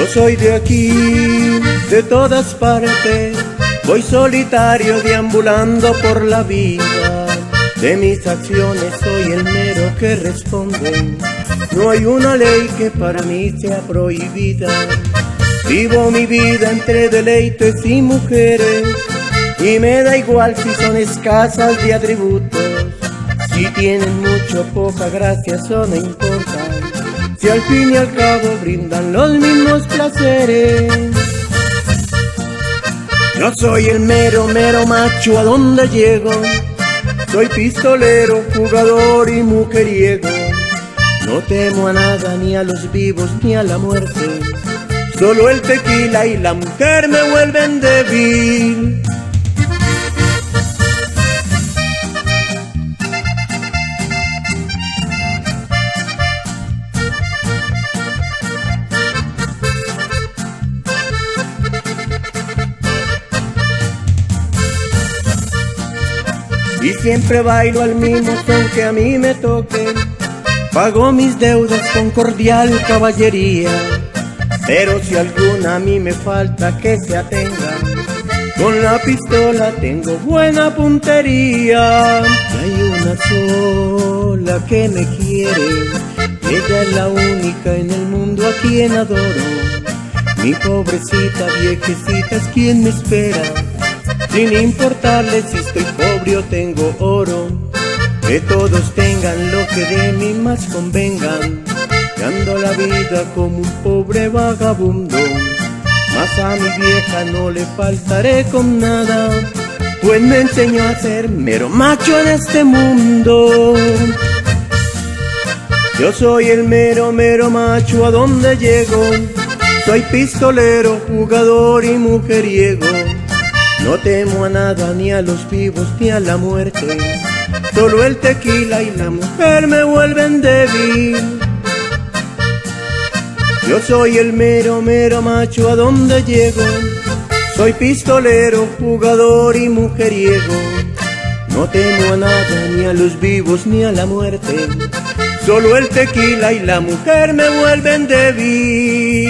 Yo soy de aquí, de todas partes, voy solitario deambulando por la vida. De mis acciones soy el mero que responde, no hay una ley que para mí sea prohibida. Vivo mi vida entre deleites y mujeres, y me da igual si son escasas de atributos, si tienen mucho o poca gracia, eso no importa si al fin y al cabo brindan los mismos placeres. Yo soy el mero, mero macho a donde llego, soy pistolero, jugador y mujeriego. No temo a nada, ni a los vivos, ni a la muerte. Solo el tequila y la mujer me vuelven débil. Y siempre bailo al mismo son que a mí me toque. Pago mis deudas con cordial caballería. Pero si alguna a mí me falta que se atenga, con la pistola tengo buena puntería. Y hay una sola que me quiere, ella es la única en el mundo a quien adoro. Mi pobrecita viejecita es quien me espera sin importarle si estoy pobre o tengo oro, que todos tengan lo que de mí más convengan, que ando la vida como un pobre vagabundo, mas a mi vieja no le faltaré con nada, pues me enseñó a ser mero macho en este mundo. Yo soy el mero, mero macho a donde llego, soy pistolero, jugador y mujeriego. No temo a nada, ni a los vivos, ni a la muerte. Solo el tequila y la mujer me vuelven débil. Yo soy el mero, mero macho a donde llego. Soy pistolero, jugador y mujeriego. No temo a nada, ni a los vivos, ni a la muerte. Solo el tequila y la mujer me vuelven débil.